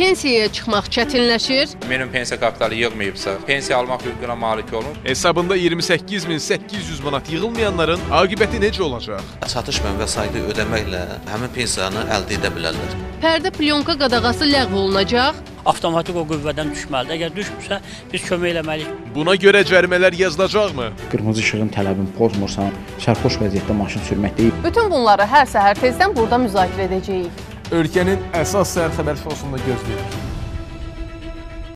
Pensiyaya çıxmaq çətinləşir. Minimum pensiya kapitalı yığmayıbsa, pensiya almaq hüququna malik olun. Hesabında 28800 manat yığılmayanların aqibəti necə olacaq? çatışmayan vəsaiti ödəməklə həmin pensiyanı əldə edə bilərlər. Pərdə plyonka qadağası ləğv olunacaq. avtomatik o qüvvədən düşməlidir. Əgər düşmürsə, biz kömək eləməliyik. Buna görə cərimələr yazılacaqmı? qırmızı işığın tələbini pozmursan, sərxoş vəziyyətdə maşın sürmək deyil. Bütün bunları hər səhər tezdən burada müzakirə edəcəyik. Ölkənin əsas səhər xəbər gözləyirik.